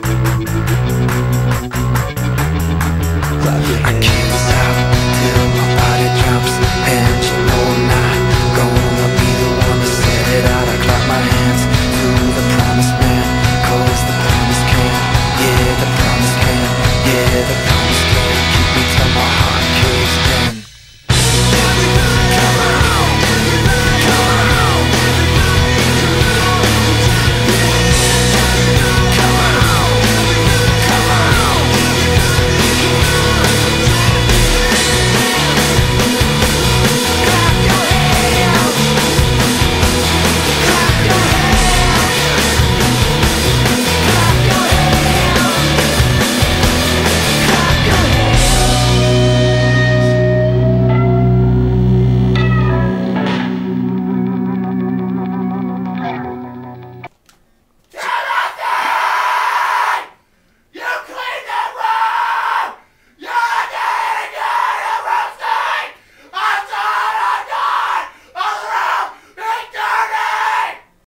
Clap your hands.